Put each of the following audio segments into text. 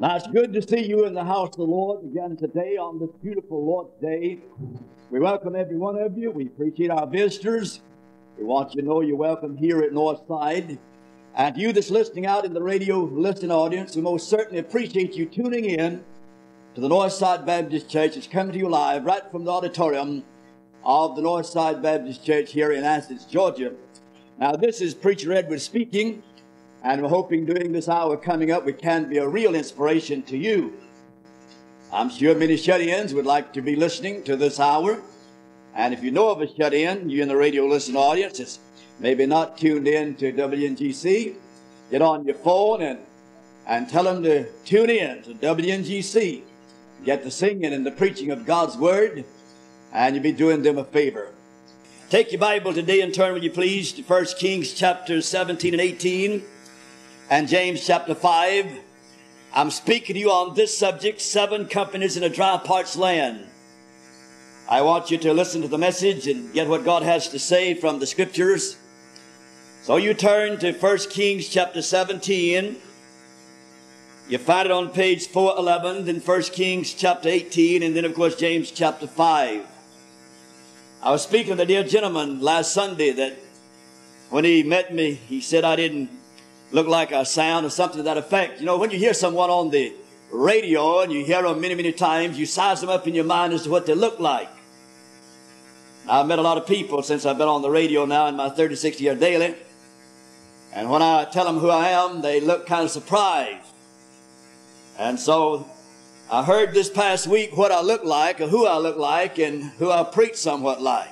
Now, it's good to see you in the house of the Lord again today on this beautiful Lord's Day. We welcome every one of you. We appreciate our visitors. We want you to know you're welcome here at Northside. And you that's listening out in the radio listening audience, we most certainly appreciate you tuning in to the Northside Baptist Church. It's coming to you live right from the auditorium of the Northside Baptist Church here in Athens, Georgia. Now, this is Preacher Edward speaking. And we're hoping during this hour coming up, we can be a real inspiration to you. I'm sure many shut ins would like to be listening to this hour. And if you know of a shut in, you in the radio listening audience, that's maybe not tuned in to WNGC, get on your phone and, and tell them to tune in to WNGC. Get the singing and the preaching of God's Word, and you'll be doing them a favor. Take your Bible today and turn, will you please, to 1 Kings chapter 17 and 18 and James chapter 5. I'm speaking to you on this subject, seven companies in a dry parched land. I want you to listen to the message and get what God has to say from the scriptures. So you turn to 1 Kings chapter 17. You find it on page 411, then 1 Kings chapter 18, and then of course James chapter 5. I was speaking to the dear gentleman last Sunday that when he met me, he said I didn't look like a sound or something to that effect. You know, when you hear someone on the radio and you hear them many, many times, you size them up in your mind as to what they look like. I've met a lot of people since I've been on the radio now in my 36 year daily. And when I tell them who I am, they look kind of surprised. And so I heard this past week what I look like, or who I look like, and who I preach somewhat like.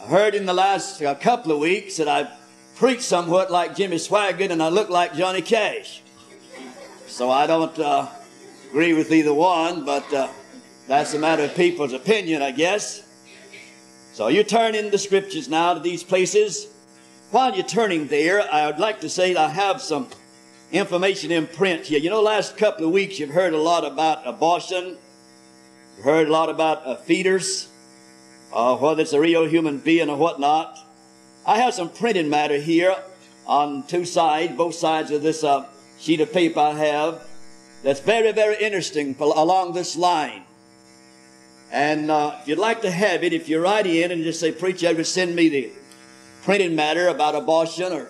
I heard in the last uh, couple of weeks that I've preach somewhat like Jimmy Swaggart and I look like Johnny Cash. So I don't uh, agree with either one, but uh, that's a matter of people's opinion, I guess. So you turn in the scriptures now to these places. While you're turning there, I would like to say I have some information in print here. You know, last couple of weeks you've heard a lot about abortion. You've heard a lot about uh, fetus, uh, whether it's a real human being or whatnot. I have some printed matter here on two sides, both sides of this uh, sheet of paper I have, that's very, very interesting along this line. And uh, if you'd like to have it, if you write in and just say, Preacher, ever send me the printed matter about abortion or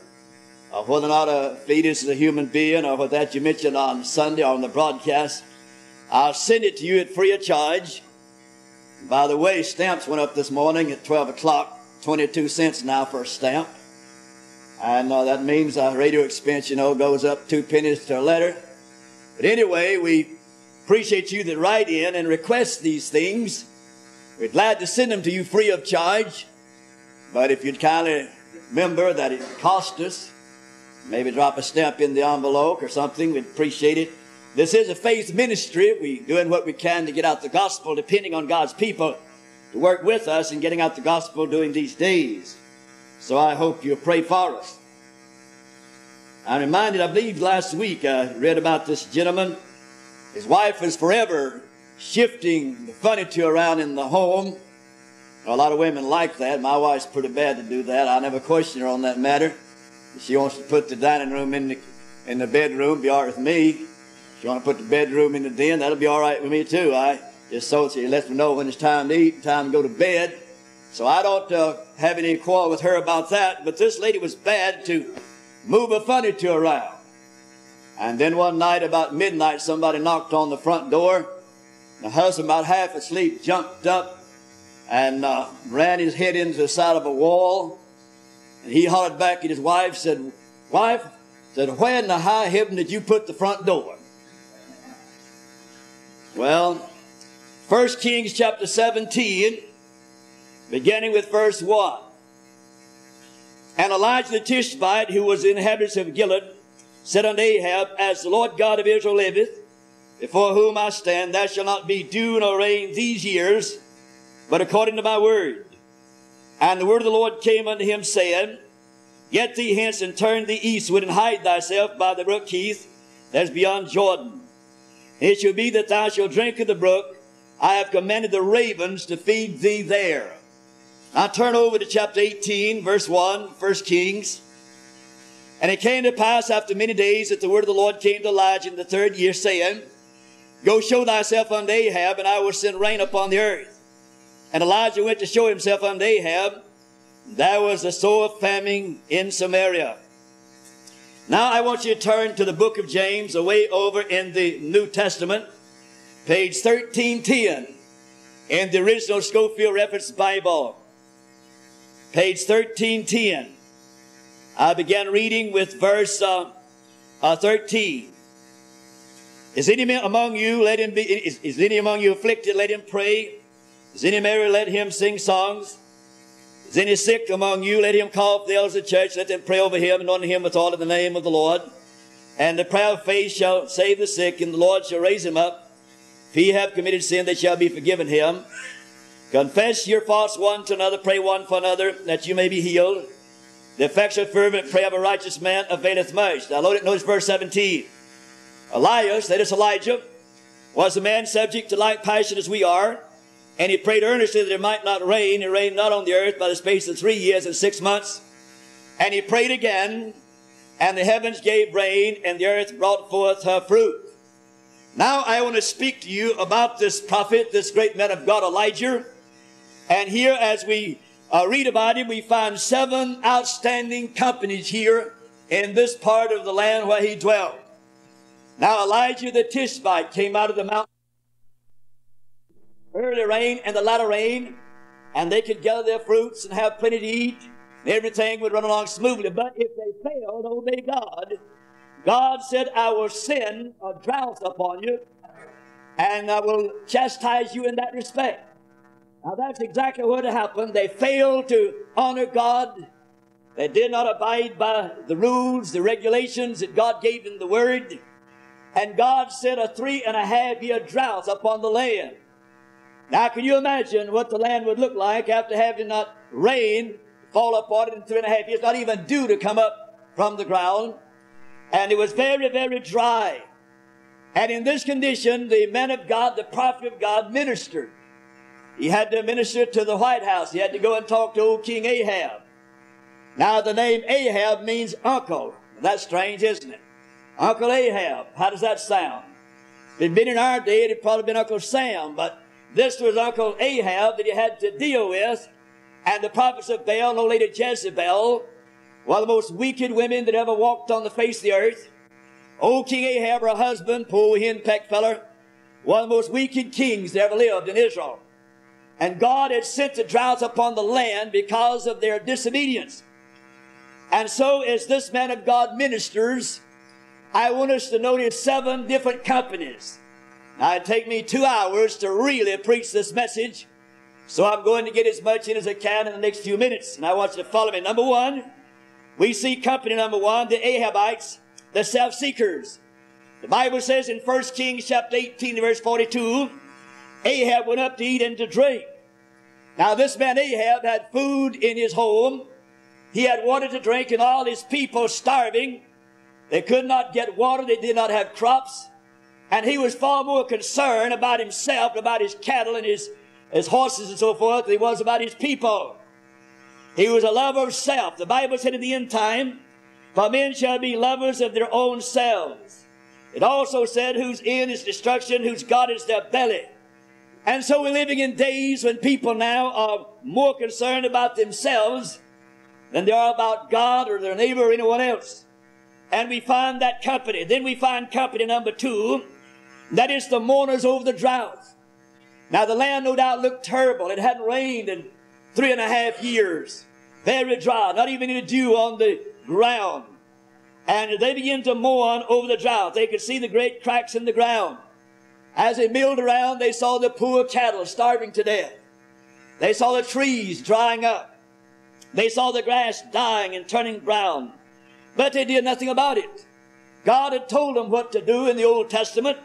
uh, whether or not a fetus is a human being or what that you mentioned on Sunday on the broadcast, I'll send it to you at free of charge. By the way, stamps went up this morning at 12 o'clock. 22 cents now for a stamp. And uh, that means our radio expense, you know, goes up two pennies to a letter. But anyway, we appreciate you that write in and request these things. We're glad to send them to you free of charge. But if you'd kindly remember that it cost us, maybe drop a stamp in the envelope or something, we'd appreciate it. This is a faith ministry. We're doing what we can to get out the gospel, depending on God's people to work with us in getting out the gospel during these days. So I hope you'll pray for us. I'm reminded, I believe last week I read about this gentleman. His wife is forever shifting the furniture around in the home. A lot of women like that. My wife's pretty bad to do that. I never question her on that matter. She wants to put the dining room in the, in the bedroom, be all right with me. If she wants to put the bedroom in the den, that'll be all right with me too. I just so she lets me know when it's time to eat, time to go to bed. So I don't uh, have any quarrel with her about that. But this lady was bad to move her furniture around. And then one night about midnight, somebody knocked on the front door. The husband, about half asleep, jumped up and uh, ran his head into the side of a wall. And he hollered back at his wife, said, Wife, said, where in the high heaven did you put the front door? Well, 1 Kings chapter 17, beginning with verse 1. And Elijah the Tishbite, who was in inhabitant of Gilead, said unto Ahab, As the Lord God of Israel liveth, before whom I stand, there shall not be dew nor rain these years, but according to my word. And the word of the Lord came unto him, saying, Get thee hence and turn thee eastward and hide thyself by the brook Cherith, that is beyond Jordan. It shall be that thou shalt drink of the brook, I have commanded the ravens to feed thee there. Now turn over to chapter 18, verse 1, 1 Kings. And it came to pass after many days that the word of the Lord came to Elijah in the third year, saying, Go show thyself unto Ahab, and I will send rain upon the earth. And Elijah went to show himself unto Ahab. There was a sore famine in Samaria. Now I want you to turn to the book of James, away over in the New Testament, page 1310, in the original Scofield Reference Bible. Page 1310. I began reading with verse uh, uh, 13. Is any man among you, let him be, is, is any among you afflicted, let him pray. Is any merry, let him sing songs. Is any sick among you, let him call up the elders of the church, let them pray over him, and anointing him with all in the name of the Lord. And the prayer of faith shall save the sick, and the Lord shall raise him up. If he have committed sin, they shall be forgiven him. Confess your faults one to another, pray one for another, that you may be healed. The effectual fervent prayer of a righteous man availeth much. Now notice verse 17. Elias, that is Elijah, was a man subject to like passion as we are, and he prayed earnestly that it might not rain. It rained not on the earth by the space of three years and six months. And he prayed again, and the heavens gave rain, and the earth brought forth her fruit. Now I want to speak to you about this prophet, this great man of God, Elijah. And here, as we uh, read about him, we find seven outstanding companies here in this part of the land where he dwelt. Now Elijah the Tishbite came out of the mountain. Early rain and the latter rain, and they could gather their fruits and have plenty to eat, everything would run along smoothly. But if they failed obey God, God said, I will send uh, a drought upon you, and I will chastise you in that respect. Now that's exactly what happened. They failed to honor God. They did not abide by the rules, the regulations that God gave in the Word. And God sent a three and a half year drought upon the land. Now, can you imagine what the land would look like after having not rain fall upon it in three and a half years, not even dew to come up from the ground? And it was very, very dry. And in this condition, the man of God, the prophet of God, ministered. He had to minister to the White House. He had to go and talk to old King Ahab. Now, the name Ahab means uncle. That's strange, isn't it? Uncle Ahab. How does that sound? If it had been in our day, it'd probably been Uncle Sam, but this was Uncle Ahab that he had to deal with. And the prophets of Baal, no lady Jezebel, one of the most wicked women that ever walked on the face of the earth. Old King Ahab, her husband, poor henpecked feller, one of the most wicked kings that ever lived in Israel. And God had sent the droughts upon the land because of their disobedience. And so as this man of God ministers, I want us to notice seven different companies. Now, it'd take me two hours to really preach this message. So I'm going to get as much in as I can in the next few minutes. And I want you to follow me. Number one, we see company number one, the Ahabites, the self-seekers. The Bible says in 1 Kings chapter 18 verse 42, Ahab went up to eat and to drink. Now this man Ahab had food in his home. He had water to drink and all his people starving. They could not get water. They did not have crops. And he was far more concerned about himself, about his cattle and his, his horses and so forth, than he was about his people. He was a lover of self. The Bible said in the end time, for men shall be lovers of their own selves. It also said, whose end is destruction, whose God is their belly. And so we're living in days when people now are more concerned about themselves than they are about God or their neighbor or anyone else. And we find that company. Then we find company number two. That is the mourners over the drought. Now the land no doubt looked terrible. It hadn't rained in three and a half years. Very dry, not even any dew on the ground. And they began to mourn over the drought. They could see the great cracks in the ground. As they milled around, they saw the poor cattle starving to death. They saw the trees drying up. They saw the grass dying and turning brown. But they did nothing about it. God had told them what to do in the Old Testament.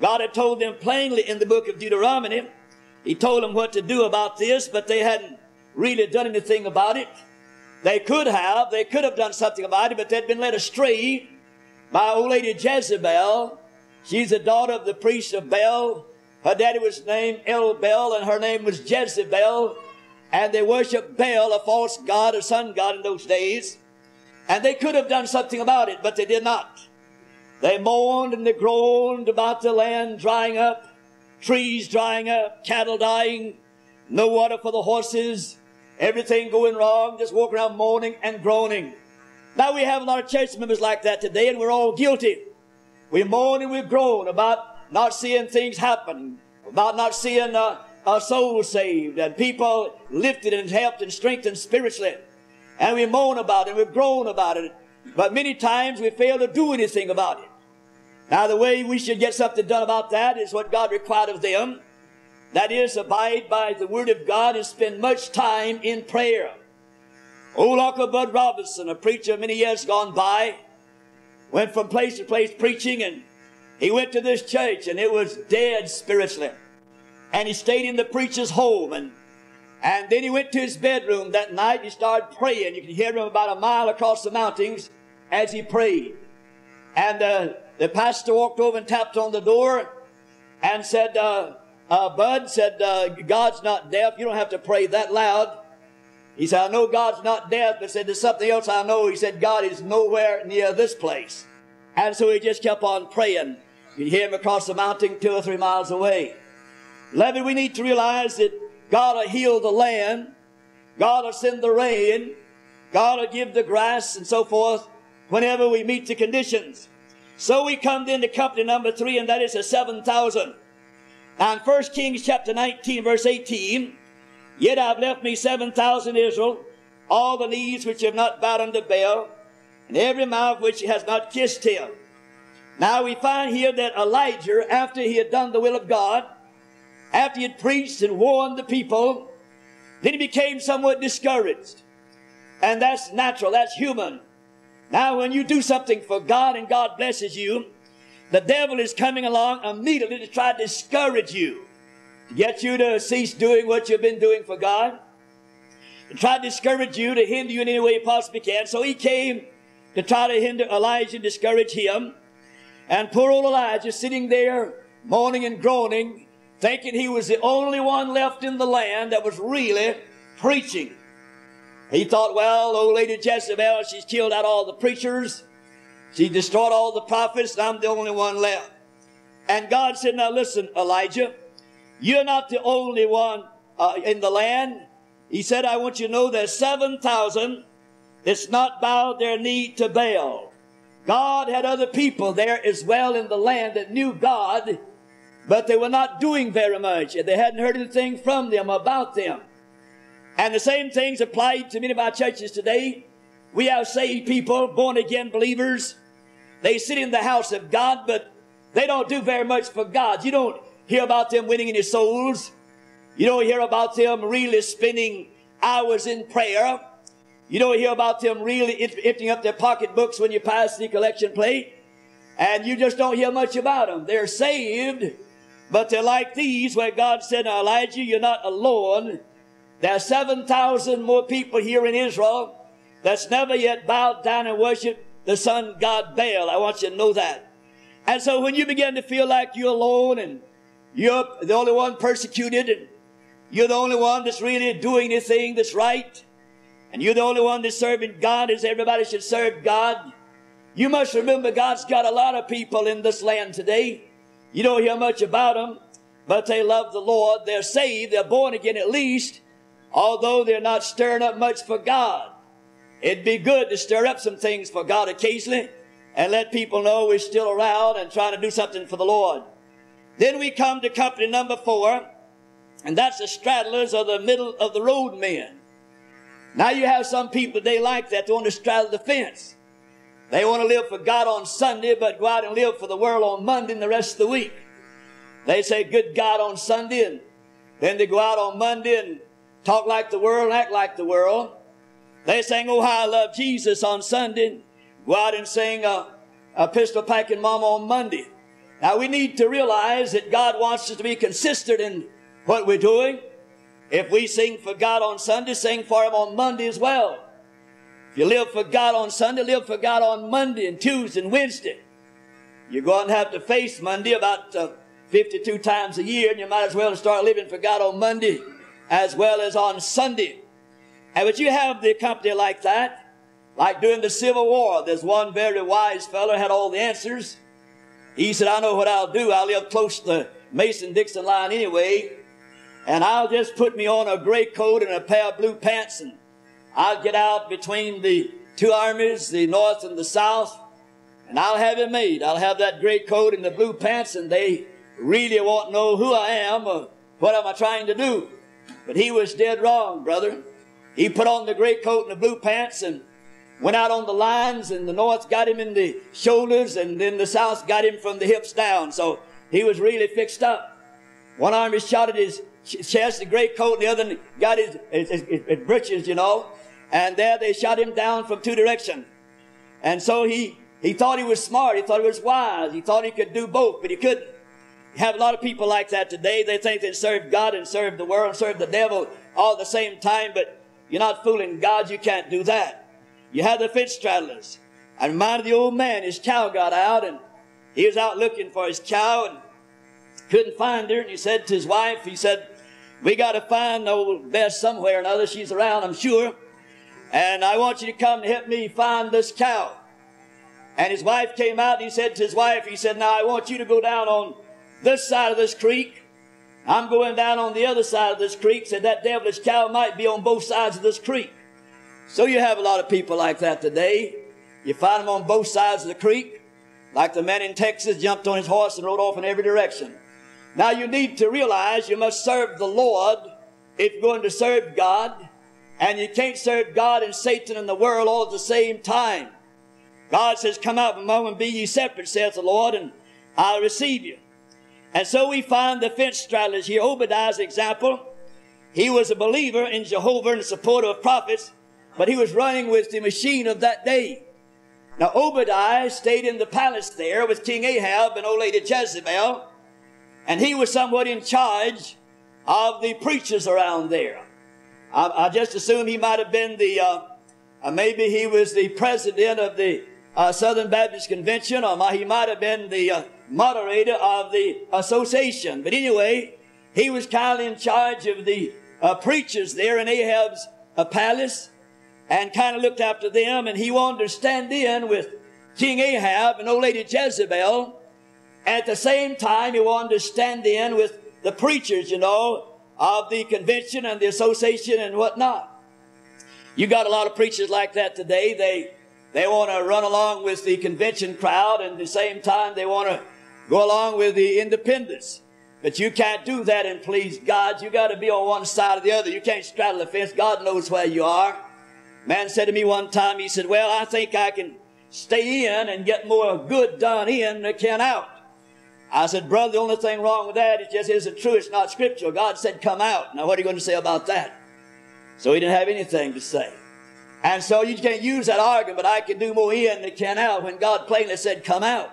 God had told them plainly in the book of Deuteronomy. He told them what to do about this, but they hadn't really done anything about it. They could have. They could have done something about it, but they'd been led astray by old lady Jezebel. She's the daughter of the priest of Baal. Her daddy was named Ethbaal, and her name was Jezebel. And they worshiped Baal, a false god, a sun god in those days. And they could have done something about it, but they did not. They mourned and they groaned about the land drying up, trees drying up, cattle dying, no water for the horses, everything going wrong, just walking around moaning and groaning. Now we have a lot of church members like that today, and we're all guilty. We moan and we groan about not seeing things happen, about not seeing uh, a soul saved, and people lifted and helped and strengthened spiritually. And we moan about it, and we groan about it, but many times we fail to do anything about it. Now the way we should get something done about that is what God required of them. That is, abide by the Word of God and spend much time in prayer. Old Uncle Bud Robinson, a preacher many years gone by, went from place to place preaching and he went to this church and it was dead spiritually. And he stayed in the preacher's home and and then he went to his bedroom that night. He started praying. You can hear him about a mile across the mountains as he prayed. And uh, the pastor walked over and tapped on the door and said, uh, uh, Bud said, uh, God's not deaf. You don't have to pray that loud. He said, I know God's not deaf, but said, there's something else I know. He said, God is nowhere near this place. And so he just kept on praying. You hear him across the mountain two or three miles away. Levy, we need to realize that God will heal the land. God will send the rain. God will give the grass and so forth whenever we meet the conditions. So we come then to company number three, and that is a 7,000. And First Kings chapter 19, verse 18, Yet I've left me 7,000 Israel, all the knees which have not bowed unto Baal, and every mouth which has not kissed him. Now we find here that Elijah, after he had done the will of God, after he had preached and warned the people, then he became somewhat discouraged. And that's natural, that's human. Now, when you do something for God and God blesses you, the devil is coming along immediately to try to discourage you, to get you to cease doing what you've been doing for God, to try to discourage you, to hinder you in any way he possibly can. So he came to try to hinder Elijah and discourage him. And poor old Elijah sitting there moaning and groaning, thinking he was the only one left in the land that was really preaching. He thought, well, old lady Jezebel, she's killed out all the preachers. She destroyed all the prophets, and I'm the only one left. And God said, now listen, Elijah, you're not the only one uh, in the land. He said, I want you to know there's 7,000 that's not bowed their knee to Baal. God had other people there as well in the land that knew God, but they were not doing very much. They hadn't heard anything from them about them. And the same things apply to many of our churches today. We have saved people, born again believers. They sit in the house of God, but they don't do very much for God. You don't hear about them winning any souls. You don't hear about them really spending hours in prayer. You don't hear about them really emptying up their pocketbooks when you pass the collection plate. And you just don't hear much about them. They're saved, but they're like these where God said, Elijah, you're not alone. There are 7,000 more people here in Israel that's never yet bowed down and worshiped the sun god Baal. I want you to know that. And so when you begin to feel like you're alone and you're the only one persecuted and you're the only one that's really doing anything that's right and you're the only one that's serving God as everybody should serve God, you must remember God's got a lot of people in this land today. You don't hear much about them, but they love the Lord. They're saved. They're born again at least although they're not stirring up much for God. It'd be good to stir up some things for God occasionally and let people know we're still around and trying to do something for the Lord. Then we come to company number four, and that's the straddlers of the middle of the road men. Now you have some people, they like that. They want to straddle the fence. They want to live for God on Sunday, but go out and live for the world on Monday and the rest of the week. They say good God on Sunday, and then they go out on Monday and talk like the world, act like the world. They sang, Oh, how I love Jesus on Sunday. Go out and sing a, a pistol packing mama on Monday. Now we need to realize that God wants us to be consistent in what we're doing. If we sing for God on Sunday, sing for Him on Monday as well. If you live for God on Sunday, live for God on Monday and Tuesday and Wednesday. You're going to have to face Monday about uh, 52 times a year, and you might as well start living for God on Monday as well as on Sunday. And but you have the company like that, Like during the Civil War, there's one very wise fellow had all the answers. He said, I know what I'll do. I live close to the Mason-Dixon line anyway, and I'll just put me on a gray coat and a pair of blue pants, and I'll get out between the two armies, the North and the South, and I'll have it made. I'll have that gray coat and the blue pants, and they really won't know who I am or what am I trying to do. But he was dead wrong, brother. He put on the gray coat and the blue pants and went out on the lines, and the North got him in the shoulders, and then the South got him from the hips down. So he was really fixed up. One army shot at his chest, the gray coat, and the other got his, his, his, his breeches, you know. And there they shot him down from two directions. And so he, he thought he was smart. He thought he was wise. He thought he could do both, but he couldn't. You have a lot of people like that today. They think they serve God and serve the world and serve the devil all at the same time, but you're not fooling God. You can't do that. You have the fence straddlers. I reminded the old man, his cow got out and he was out looking for his cow and couldn't find her. And he said to his wife, he said, we got to find the old Bess somewhere or another. She's around, I'm sure. And I want you to come and help me find this cow. And his wife came out and he said to his wife, he said, now I want you to go down on this side of this creek. I'm going down on the other side of this creek. Said that devilish cow might be on both sides of this creek. So you have a lot of people like that today. You find them on both sides of the creek. Like the man in Texas jumped on his horse and rode off in every direction. Now you need to realize you must serve the Lord if you're going to serve God. And you can't serve God and Satan and the world all at the same time. God says, come out from among and be ye separate, saith the Lord, and I'll receive you. And so we find the fence straddlers here. Obadiah's example. He was a believer in Jehovah and a supporter of prophets, but he was running with the machine of that day. Now Obadiah stayed in the palace there with King Ahab and old lady Jezebel, and he was somewhat in charge of the preachers around there. I, I just assume he might have been the, uh, uh, maybe he was the president of the uh, Southern Baptist Convention, or he might have been the uh, moderator of the association. But anyway, he was kind of in charge of the uh, preachers there in Ahab's uh, palace and kind of looked after them. And he wanted to stand in with King Ahab and old lady Jezebel. At the same time, he wanted to stand in with the preachers, you know, of the convention and the association and whatnot. You got a lot of preachers like that today. They they want to run along with the convention crowd, and at the same time, they want to go along with the independents. But you can't do that and please God. You got to be on one side or the other. You can't straddle the fence. God knows where you are. Man said to me one time, he said, well, I think I can stay in and get more good done in than can out. I said, brother, the only thing wrong with that is just isn't true. It's not scriptural. God said, come out. Now, what are you going to say about that? So he didn't have anything to say. And so you can't use that argument, but I can do more in than can out when God plainly said, come out.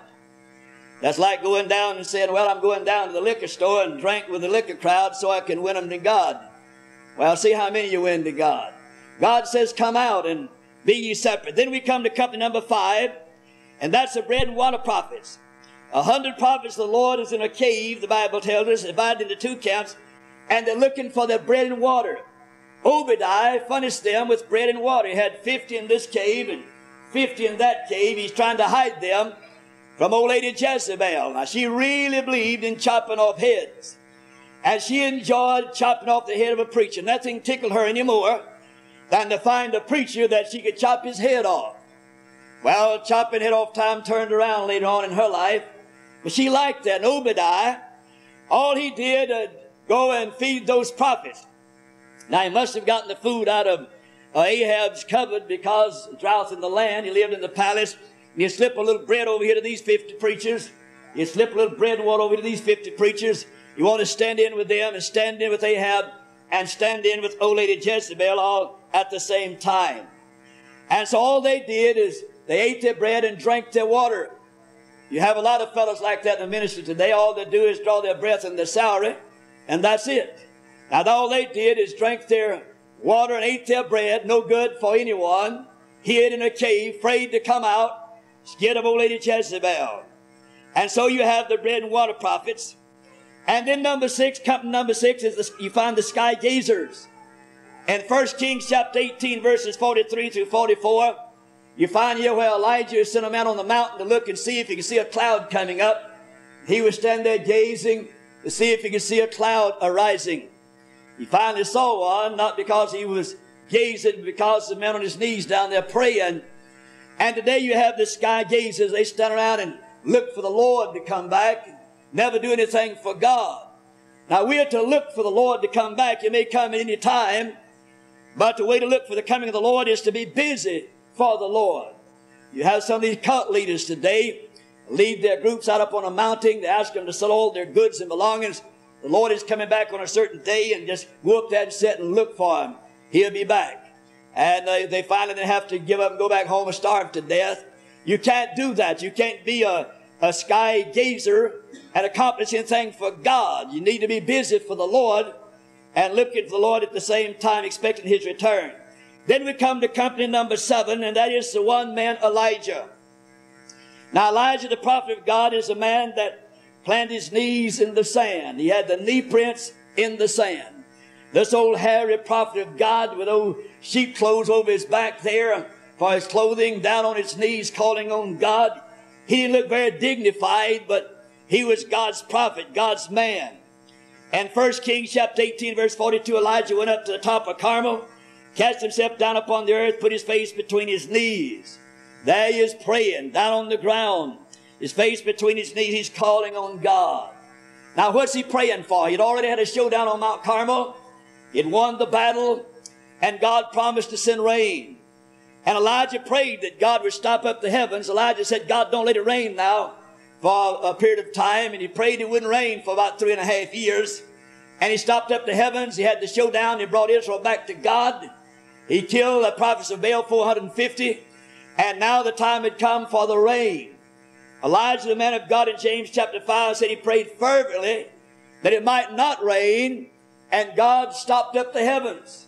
That's like going down and saying, well, I'm going down to the liquor store and drink with the liquor crowd so I can win them to God. Well, see how many you win to God. God says, come out and be ye separate. Then we come to company number five, and that's the bread and water prophets. A hundred prophets the Lord is in a cave, the Bible tells us, divided into two camps, and they're looking for their bread and water. Obadiah furnished them with bread and water. He had 50 in this cave and 50 in that cave. He's trying to hide them from old lady Jezebel. Now, she really believed in chopping off heads. And she enjoyed chopping off the head of a preacher. Nothing tickled her anymore than to find a preacher that she could chop his head off. Well, chopping head off time turned around later on in her life. But she liked that. And Obadiah, all he did was go and feed those prophets. Now, he must have gotten the food out of uh, Ahab's cupboard because drought in the land. He lived in the palace. You slip a little bread over here to these 50 preachers. You slip a little bread and water over to these 50 preachers. You want to stand in with them and stand in with Ahab and stand in with old lady Jezebel all at the same time. And so all they did is they ate their bread and drank their water. You have a lot of fellows like that in the ministry today. All they do is draw their breath and their salary, and that's it. Now, all they did is drank their water and ate their bread, no good for anyone, hid in a cave, afraid to come out, scared of old lady Jezebel. And so you have the bread and water prophets. And then number six, company number six is the, you find the sky gazers. In 1 Kings chapter 18 verses 43 through 44, You find here where Elijah sent a man on the mountain to look and see if he could see a cloud coming up. He was standing there gazing to see if he could see a cloud arising. He finally saw one, not because he was gazing, but because the man on his knees down there praying. And today you have this guy gazers. They stand around and look for the Lord to come back, never do anything for God. Now we are to look for the Lord to come back. He may come at any time, but the way to look for the coming of the Lord is to be busy for the Lord. You have some of these cult leaders today lead their groups out up on a mountain. They ask them to sell all their goods and belongings. The Lord is coming back on a certain day and just go up there and sit and look for him. He'll be back. And they, they finally have to give up and go back home and starve to death. You can't do that. You can't be a, a sky gazer and accomplish anything for God. You need to be busy for the Lord and looking for the Lord at the same time, expecting His return. Then we come to company number seven, and that is the one man Elijah. Now, Elijah, the prophet of God, is a man that planted his knees in the sand. He had the knee prints in the sand. This old hairy prophet of God with old sheep clothes over his back there for his clothing, down on his knees calling on God. He didn't look very dignified, but he was God's prophet, God's man. And 1 Kings chapter 18 verse 42, Elijah went up to the top of Carmel cast himself down upon the earth, put his face between his knees. There he is praying down on the ground. His face between his knees, he's calling on God. Now, what's he praying for? He'd already had a showdown on Mount Carmel. He'd won the battle, and God promised to send rain. And Elijah prayed that God would stop up the heavens. Elijah said, God, don't let it rain now for a period of time. And he prayed it wouldn't rain for about three and a half years. And he stopped up the heavens. He had the showdown. He brought Israel back to God. He killed the prophets of Baal 450, and now the time had come for the rain. Elijah, the man of God in James chapter 5 said he prayed fervently that it might not rain, and God stopped up the heavens.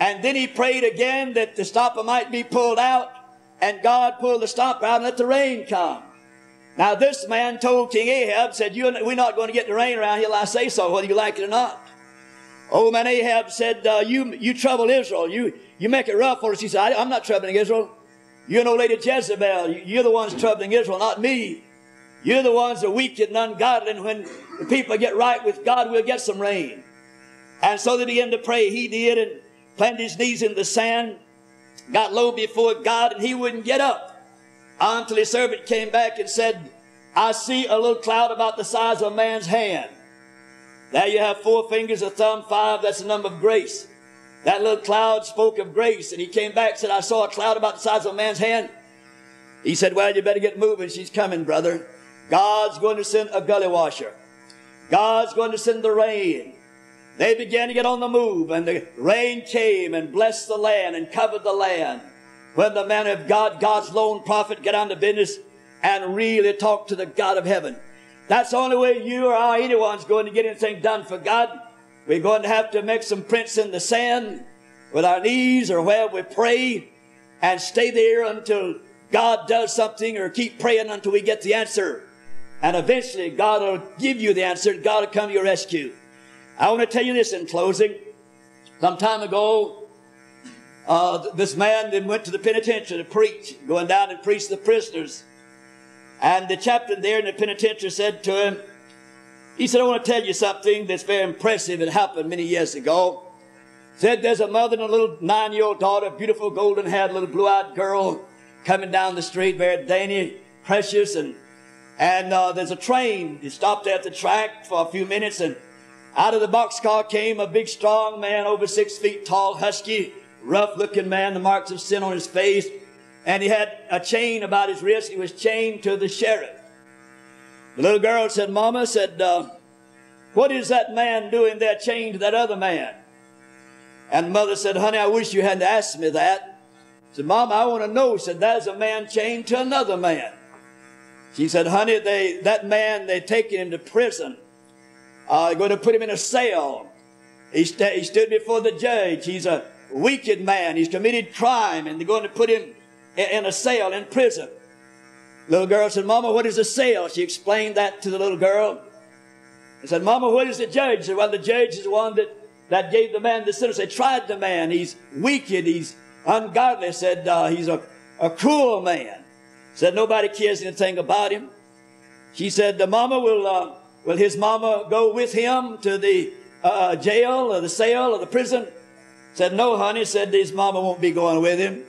And then he prayed again that the stopper might be pulled out, and God pulled the stopper out and let the rain come. Now this man told King Ahab, said, you, we're not going to get the rain around here I say so, whether you like it or not. Old man Ahab said, uh, you, you trouble Israel. You, you make it rough for us. He said, I'm not troubling Israel. You know Lady Jezebel. You're the ones troubling Israel, not me. You're the ones that are wicked and ungodly. And when the people get right with God, we'll get some rain. And so they began to pray. He did and planted his knees in the sand, got low before God, and he wouldn't get up until his servant came back and said, I see a little cloud about the size of a man's hand. There you have four fingers, a thumb, five. That's the number of grace. That little cloud spoke of grace. And he came back and said, I saw a cloud about the size of a man's hand. He said, Well, you better get moving. She's coming, brother. God's going to send a gully washer. God's going to send the rain. They began to get on the move, and the rain came and blessed the land and covered the land. When the man of God, God's lone prophet, got on to business and really talked to the God of heaven. That's the only way you or I, anyone's going to get anything done for God. We're going to have to make some prints in the sand with our knees or where we pray and stay there until God does something or keep praying until we get the answer. And eventually God will give you the answer and God will come to your rescue. I want to tell you this in closing. Some time ago, uh, this man then went to the penitentiary to preach, going down and preach to the prisoners. And the chaplain there in the penitentiary said to him, he said, I want to tell you something that's very impressive. It happened many years ago. Said there's a mother and a little nine-year-old daughter, beautiful golden-haired little blue-eyed girl coming down the street, very dainty, precious, and and uh, there's a train. He stopped at the track for a few minutes, and out of the boxcar came a big, strong man, over six feet tall, husky, rough-looking man, the marks of sin on his face, and he had a chain about his wrist. He was chained to the sheriff. The little girl said, Mama, said, uh, what is that man doing there chained to that other man? And mother said, honey, I wish you hadn't asked me that. said, Mama, I want to know. Said, there's a man chained to another man. She said, honey, they, that man, they taken him to prison. Uh, going to put him in a cell. He, st- he stood before the judge. He's a wicked man. He's committed crime and they're going to put him in a cell in prison. Little girl said, Mama, what is a sale? She explained that to the little girl. And said, Mama, what is the judge? She Said, well, the judge is the one that, that gave the man the sentence. They tried the man. He's wicked. He's ungodly. Said, uh, he's a a cruel man. Said nobody cares anything about him. She said the mama will, uh, will his mama go with him to the uh, jail or the cell or the prison? Said no, honey. Said his mama won't be going with him.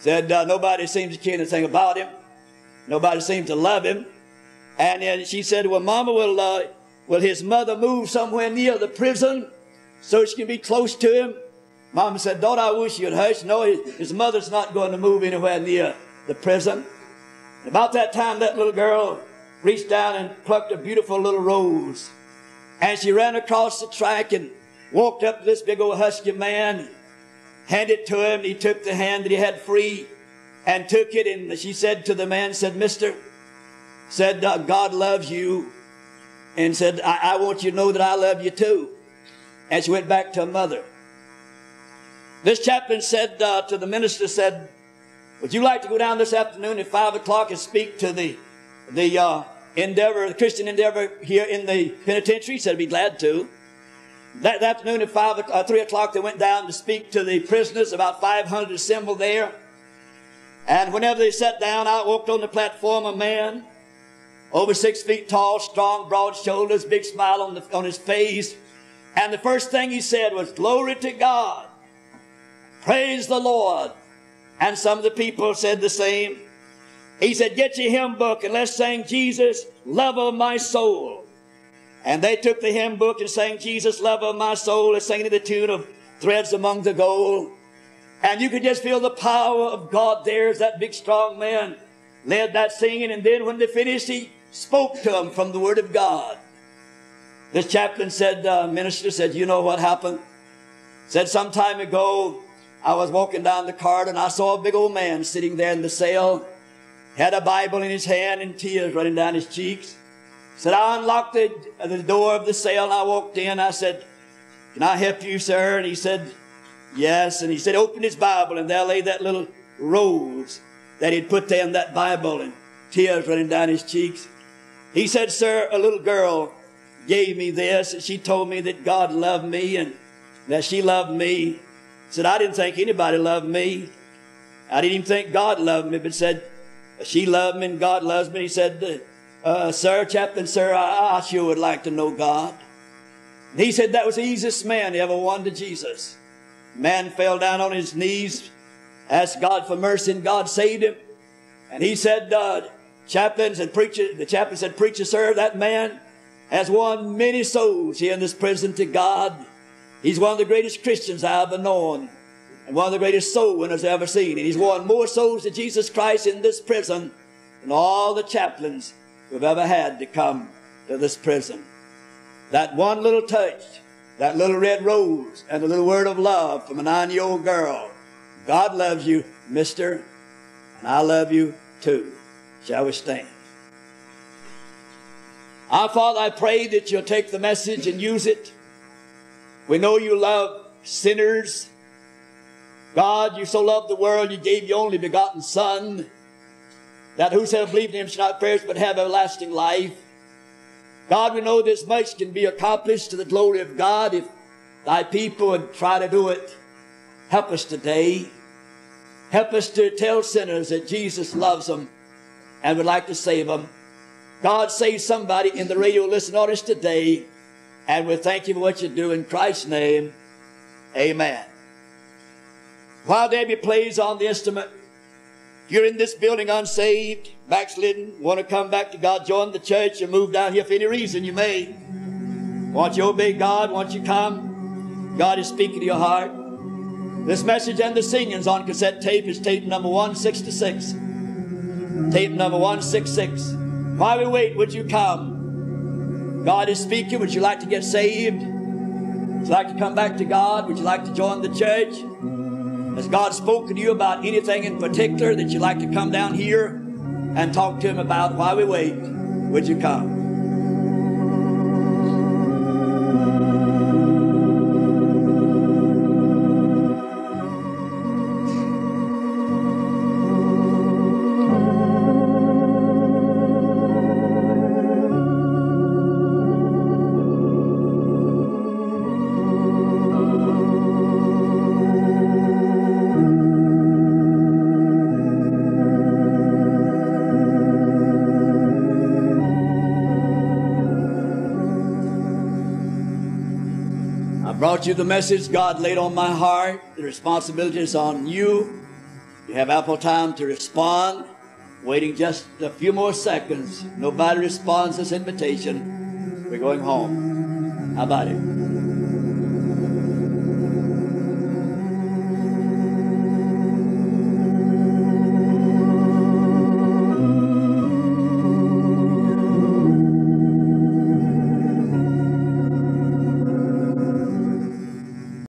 Said uh, nobody seems to care anything about him. Nobody seems to love him. And then she said, well, mama will, uh, will his mother move somewhere near the prison so she can be close to him? Mama said, don't I wish you'd hush. No, his mother's not going to move anywhere near the prison. About that time, that little girl reached down and plucked a beautiful little rose. And she ran across the track and walked up to this big old husky man, handed it to him. He took the hand that he had free and took it. And she said to the man, said, Mister, said, uh, God loves you. And said, I-, I want you to know that I love you too. And she went back to her mother. This chaplain said uh, to the minister, said, would you like to go down this afternoon at five o'clock and speak to the, the, uh, endeavor, the Christian endeavor here in the penitentiary? He said, I'd be glad to. That, afternoon at five, uh, three o'clock, they went down to speak to the prisoners, about 500 assembled there. And whenever they sat down, I walked on the platform, a man, over six feet tall, strong, broad shoulders, big smile on, the, on his face. And the first thing he said was, glory to God. Praise the Lord. And some of the people said the same. He said, Get your hymn book and let's sing Jesus, love of my soul. And they took the hymn book and sang Jesus, love of my soul, and sang to the tune of Threads Among the Gold. And you could just feel the power of God there as that big strong man led that singing. And then when they finished, he spoke to them from the Word of God. The chaplain said, uh, minister said, you know what happened? Said some time ago, I was walking down the corridor and I saw a big old man sitting there in the cell, had a Bible in his hand and tears running down his cheeks. Said, I unlocked the, the door of the cell and I walked in. I said, Can I help you, sir? And he said, Yes. And he said, Open his Bible and there lay that little rose that he'd put there in that Bible and tears running down his cheeks. He said, Sir, a little girl gave me this and she told me that God loved me and that she loved me said, I didn't think anybody loved me. I didn't even think God loved me, but said, she loved me and God loves me. He said, uh, sir, chaplain, sir, I, I, sure would like to know God. And he said that was the easiest man he ever won to Jesus. Man fell down on his knees, asked God for mercy, and God saved him. And he said, uh, chaplains and preacher, the chaplain said, preacher, sir, that man has won many souls here in this prison to God. He's one of the greatest Christians I've ever known and one of the greatest soul winners I've ever seen. And he's won more souls to Jesus Christ in this prison than all the chaplains we've ever had to come to this prison. That one little touch, that little red rose, and a little word of love from a nine-year-old girl. God loves you, mister, and I love you too. Shall we stand? Our Father, I pray that you'll take the message and use it we know you love sinners. God, you so loved the world, you gave your only begotten Son, that whosoever believes in him shall not perish but have everlasting life. God, we know this much can be accomplished to the glory of God if thy people would try to do it. Help us today. Help us to tell sinners that Jesus loves them and would like to save them. God, save somebody in the radio listen audience today and we thank you for what you do in Christ's name. Amen. While Debbie plays on the instrument, you're in this building unsaved, backslidden, want to come back to God, join the church, or move down here for any reason you may. Want you obey God, want you come. God is speaking to your heart. This message and the singings on cassette tape is tape number 166. Tape number 166. While we wait, would you come? God is speaking. Would you like to get saved? Would you like to come back to God? Would you like to join the church? Has God spoken to you about anything in particular that you'd like to come down here and talk to Him about while we wait? Would you come? You the message God laid on my heart. The responsibility is on you. You have ample time to respond. Waiting just a few more seconds. Nobody responds this invitation. We're going home. How about it?